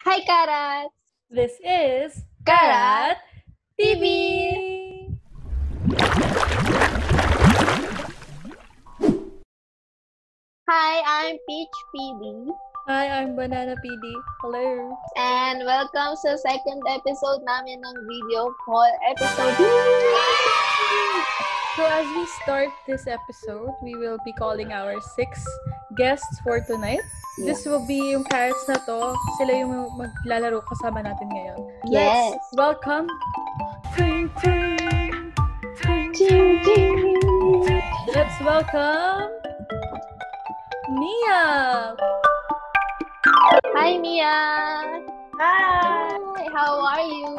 Hi, Karat! This is Karat TV! Hi, I'm Peach PD. Hi, I'm Banana PD. Hello. And welcome sa second episode namin ng video call episode. So as we start this episode, we will be calling our six guests for tonight. This will be yung carrots na to. Sila yung maglalaro kasama natin ngayon. Yes. Let's welcome Ting Ting. Ching, ching. Let's welcome Mia. Hi, Mia! Hi, Hi, how are you?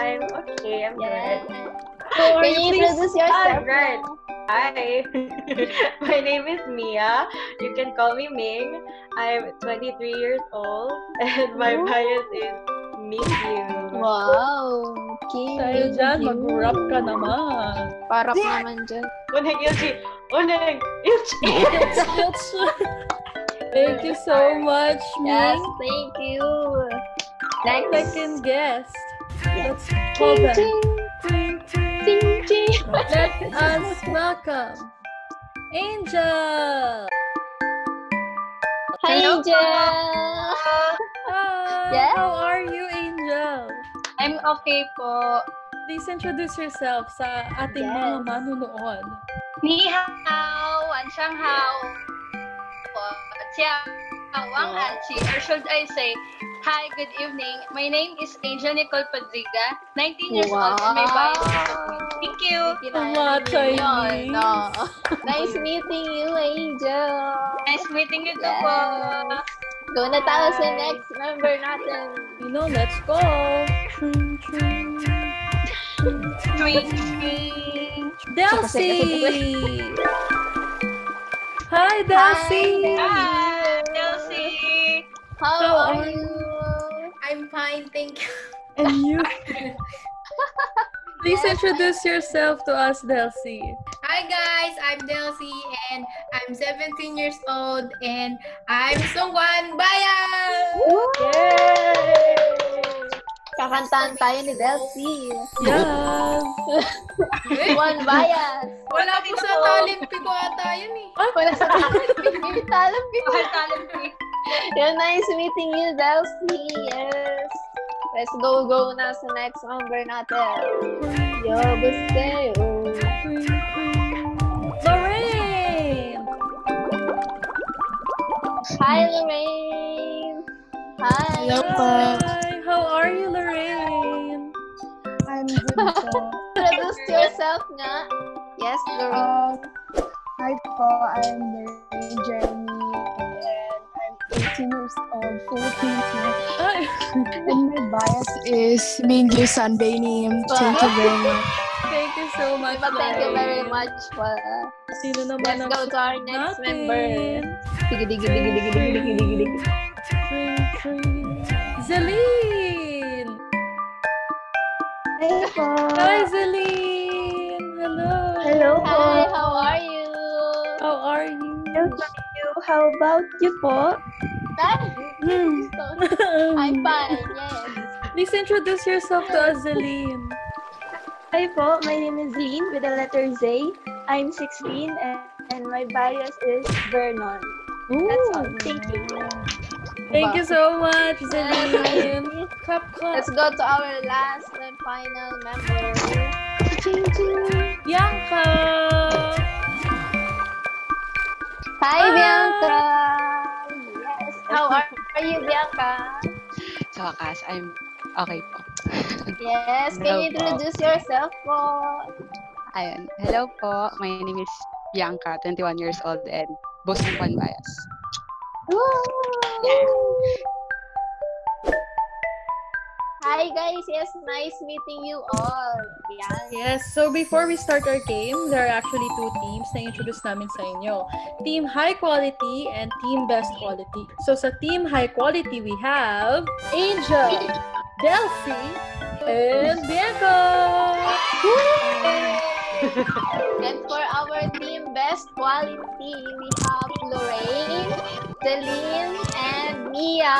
I'm okay. I'm Yes. good. Can you? you introduce yourself? Ah, right. Hi, my name is Mia. You can call me Ming. I'm 23 years old, and my Ooh. bias is meet you. Wow! Dahil thank dyan, mag-rap ka naman. Parap naman dyan. Uneng Ilchi, Uneng Ilchi. Thank you so much, Yes, Ming. thank you. Next. Second guest. Yes. Let's call Ching, Let us welcome Angel. Hi, Hello Angel! Hi. Yes? How are you, Angel? I'm okay po. Please introduce yourself sa ating Yes. mga manunood. Ni hao, an siyang hao. Siya, Wang Wow. Anchi, or should I say, Hi, good evening. My name is Angel Nicole Padriga, 19 years old, and my Queen. Thank you. Mga Chinese. No. nice meeting you, Angel. Nice meeting you too Yes. po. Go na tayo sa next member natin. You know, let's go. Tring, tring. Delcy. Hi, Delcy. Hi, Chelsea. How, How are are you? I'm fine, thank you. And you. Please introduce yourself to us, Delcy. Hi guys, I'm Delcy and I'm 17 years old and I'm Sungwan Bayan! Yay! Kakantahan tayo ni Delcy. Yes. One bias. Wala po sa talent ko ata yun eh. Wala sa talent. Talent Mahal talent free. Yeah, nice meeting you, Delcy. Yes. Let's go, go na sa next member natin. Yo, Busteo. Lorraine. Hi, Lorraine. Hi. Hello po. Hi. How are you, Lorraine? I'm good po. Introduce yourself nga. Yes, Lorraine. Um, hi po, I'm Lorraine Jeremy and I'm 18 years Philippines na. And my bias is Mingyu Sunday name. Thank you very much. Thank you so much, Diba, thank you very much. Well, Sino naman let's go to our next natin? member. Digi, digi, digi, digi, digi, digi, digi, digi. Tring, tring. Hi po. Hi, Zeline. Hello. Hello Hi, how are you? How are you? How about you po? Hi. Hmm. I'm fine, yes. Please introduce yourself to us, Zeline. Hi po, my name is Lean with the letter Z. I'm 16 and, and my bias is Vernon. That's all. Thank you. Thank you so much, Yes, Zeline. nice. Clap, clap. Let's go to our last and final member. Ching, ching. Bianca. Hi, Hi. Bianca. How are, are you, Bianca? Sa wakas, I'm okay po. Yes. Can Hello you po. introduce yourself po? Ayun. Hello po. My name is Bianca, 21 years old and boasting one bias. Hi, guys. Yes, nice meeting you all. Yan. Yes, so before we start our game, there are actually two teams na introduce namin sa inyo. Team High Quality and Team Best Quality. So sa Team High Quality, we have Angel, Delcy, and Bianca! And for our team best quality, we have Lorraine, Celine, and Mia.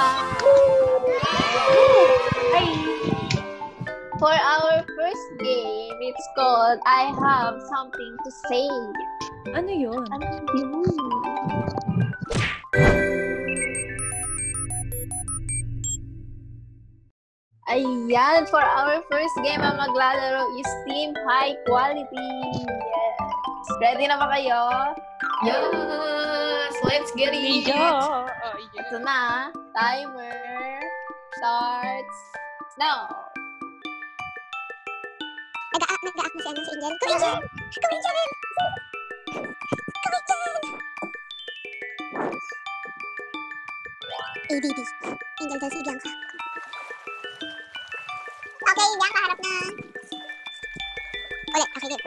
Hi! For our first game, it's called I Have Something to Say. Ano yun? Ano yun? Ayan, for our first game, ang maglalaro is Team High Quality. Yes. Ready na ba kayo? Yes, let's get it. Oh, yeah. Ito na. Timer starts now. Nag-a- nag-a-act na si, ano, si Angel. Kawin dyan! Kawin dyan! Kawin dyan! ADD. Angel daw si Bianca. Okay, Bianca, harap na. Ulit, okay, game.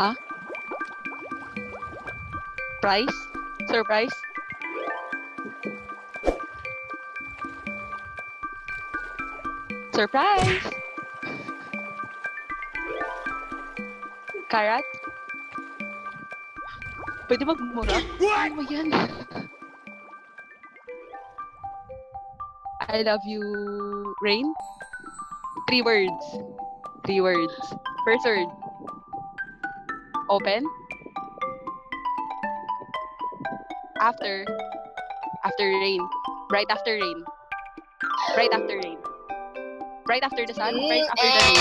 Ha? Price? Surprise? Surprise! Karat? Pwede magmura? Ano ba yan? I love you, Rain? Three words. Three words. First word. Open. After. After rain. Right after rain. Right after rain. Right after the sun. Right after the rain.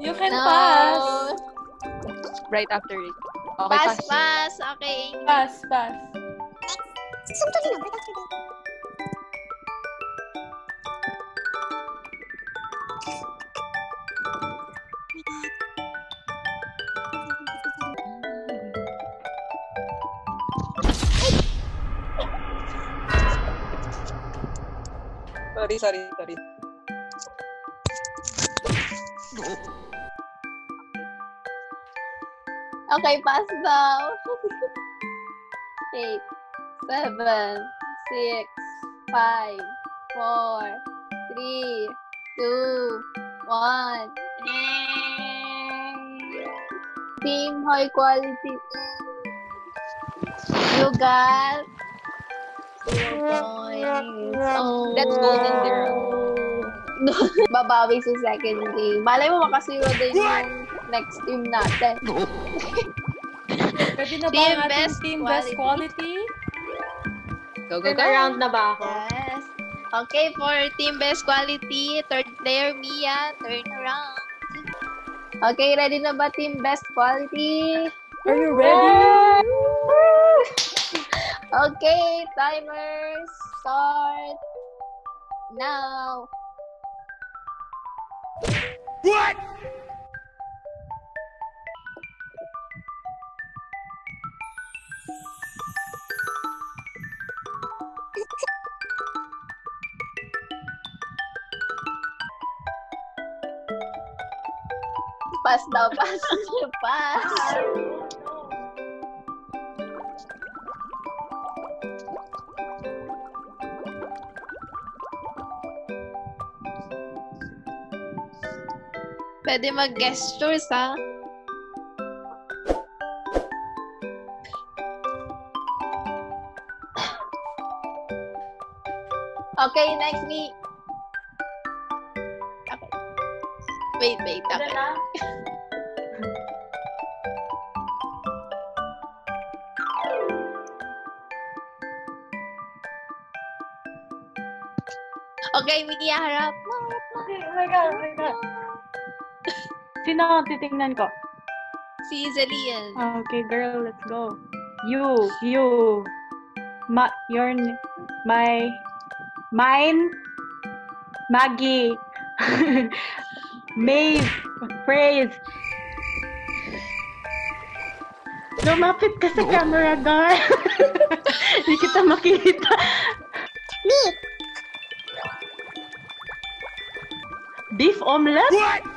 You can No. pass. Right after rain. Okay, Pass, pass. pass. Okay. Pass, pass. Na, but after Sorry, sorry, sorry. Okay, pass daw. Eight, seven, six, five, four, three, two, one. Team high quality. You got. Oh. That's golden zero. Babawi sa second game. Malay mo makasiro din yung next team natin. Ready na ba Team ang best team best quality? Go, go, Turn go. around na ba ako? Yes. Okay, for team best quality, third player Mia, turn around. Okay, ready na ba team best quality? Are you ready? Okay, timers start now. Pass daw, pass. pass. Pwede mag-gestures, ha? Okay, next week. Okay. Wait, wait. Ano Okay. Okay, Mia, harap. Okay, oh my God, oh my God. Sino ang titingnan ko? Si Zelian. Okay, girl, let's go. You, you, ma, your, my, mine, Maggie, Maeve, Praise. Lumapit ka sa camera, girl. Hindi kita makita. Me! Beef omelette? What?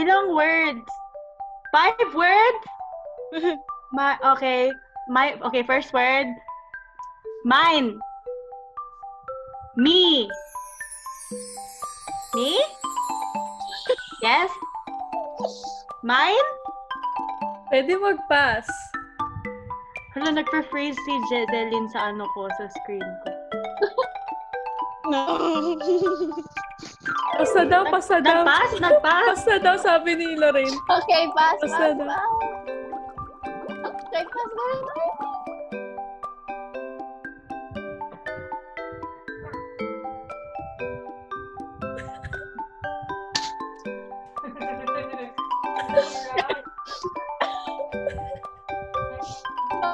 Ilang words? Five words? My, okay. My, okay, first word. Mine. Me. Me? Yes? Mine? Pwede mag-pass. Hala, nagpa-freeze si Jedelyn sa ano ko, sa screen ko. Pasa daw, pasa daw. Nag-pass? Nag-pass? Pasa daw, sabi ni Lorraine. Okay, pass, pass, Basta na. pass. Okay, pass na rin.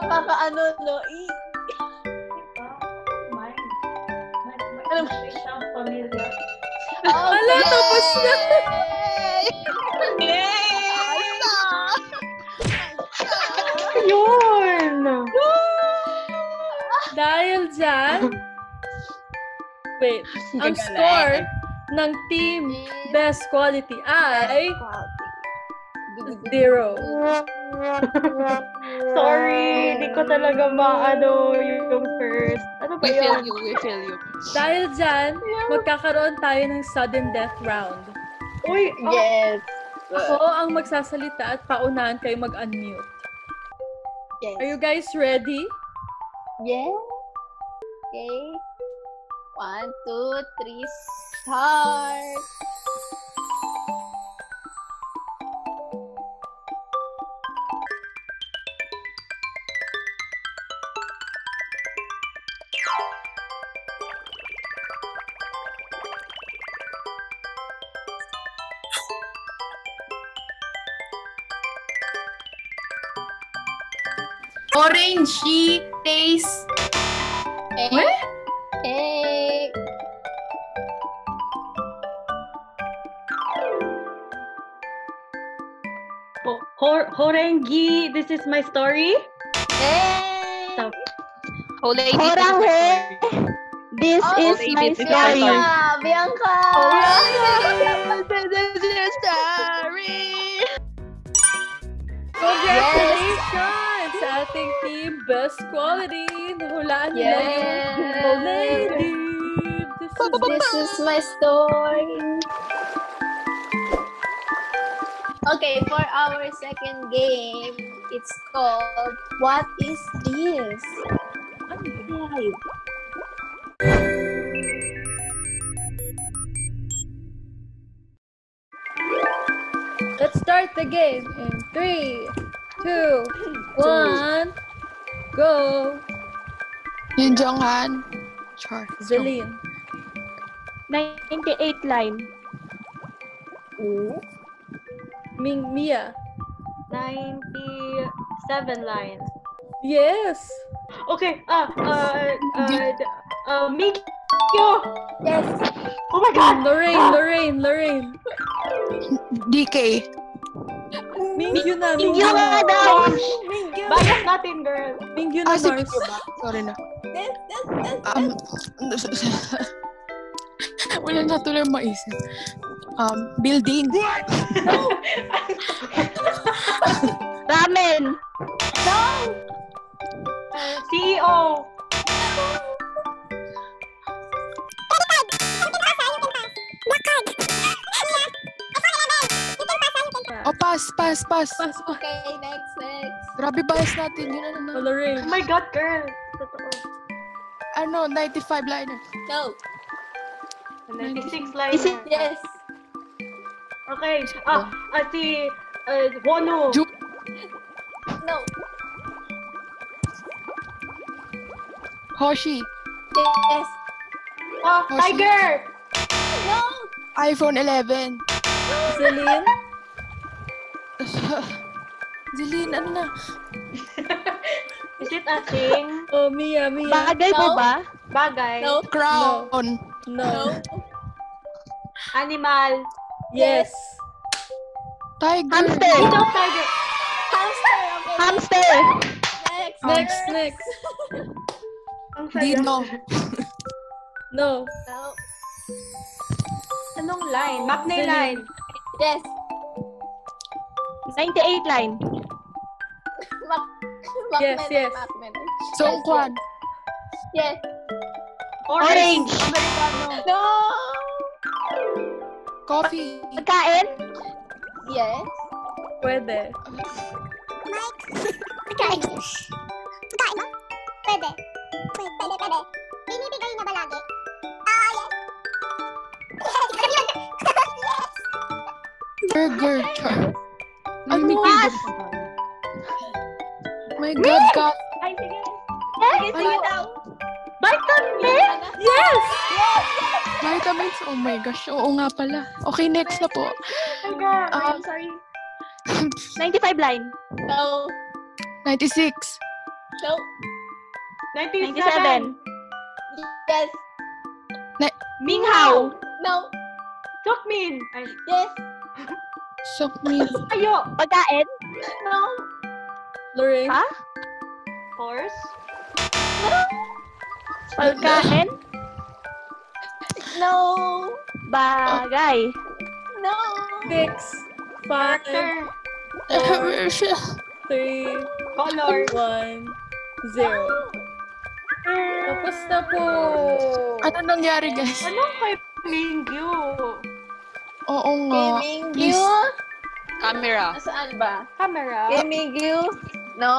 Nakakaano, no? I- tapos na. Yun! Dahil dyan, wait, ang score ng team best quality ay zero. Sorry, hindi ko talaga maano yung first. Ano ba We feel you, we feel you. Dahil dyan, magkakaroon tayo ng sudden death round. Uy, oh, Yes. Ako ang magsasalita at paunahan kayo mag-unmute. Yes. Are you guys ready? Yeah. Okay. One, two, three, start. orangey taste. Egg. What? Egg. Ho Horengi, this is my story. Eh. Hey. Stop. This oh, is my story. Bianca! Bianca! This is your story! Congratulations! Yes ating team best quality. Nahulaan nila yung Yes. Lady. This is This is my story. Okay, for our second game, it's called What is this? Ano Let's start the game in three, two, one, go. Yun Han. Char. Zeline. 98 line. Ming Mia. 97 line. Yes. Okay, ah, uh, uh, d- uh, Mikyo! Yes. Oh my god! Lorraine, Lorraine, Lorraine. DK. Mingyu na, Mingyu. nga daw. Bias natin, girl. Mingyu na, Ah, Mars. Sorry na. Yes, yes, yes. Um, wala na tuloy maisip. Um, building. Ramen. Uh, CEO! Oh, pass, pass, pass. Pass. Okay, next, next. Grabe bias natin. Yun ano na. Oh. Oh my god, girl! Totoo. Ano, 95 liner. No. 96 Is it- liner. Yes. Okay, ah, ah, si, uh, Wono. Ju- No. Hoshi. Yes. Ah, Oh, si- Tiger! No. iPhone 11. Zeline. Zilin, ano na? Is it a thing? Oh, Mia, Mia. Bagay po No. ba? Bagay? No. Crown. No. Animal? Yes. Tiger. Hamster. Ikaw, tiger! Hamster. Okay. Hamster. Next. Next, next. Dino. No. No. Anong line? Macne Celine. line. Yes. 98 line. Mac. Yes, Macmillan, yes. Macmillan. So, Kwan. Yes. Orange. No! Coffee. Pagkain. Yes. Pwede. Pagkain. Pagkain ba? Pwede. Pwede, pwede, pwede. Binibigay na ba lagi? Ah, yes. Yes! yes! Burger. Ano? ba? My God, ka. Ay, sige. Sige, sige daw. Vitamin. Yes! Vitamins. Oh my gosh. Oo nga pala. Okay, next na po. Hanggang, Ah. I'm sorry. 95 line. No. 96. No. 97. Yes. Minghao. No. Ay, Yes. Soap meal. ayo. Pagkain. No. Lorraine? Ha? Horse. Pagkain. No. Bagay. No. Six, five, Character. three, Color. one, zero. Tapos na po. Ano nangyari, guys? Ano kay Mingyu? Oo nga. Gaming Please. you? Camera. Nasaan ba? Camera. Gaming you? No.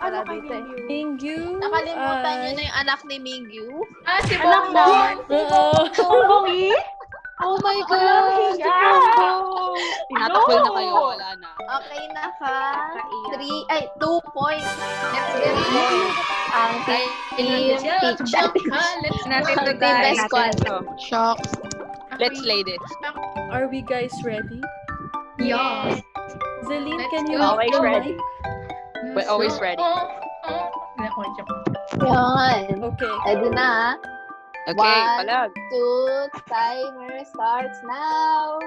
Ano kay dito eh. Mingyu? Mingyu. Nakalimutan ay- niyo na yung anak ni Mingyu? Ah, si Anak mo. Bongbong. Oo. Bongbongi? Oh my God! Tinatakol na kayo. Wala na. Okay na ka. Three, ay, two points. Let's get going. Ang team ah, let's Natin to guys. Shock. Let's lay this. Are we guys ready? Yes. Zeline, Let's can you. Always ready. We're always ready. Oh, oh. Joke. Yan. Okay. Ready na. Okay, One. palag. Two, timer starts now.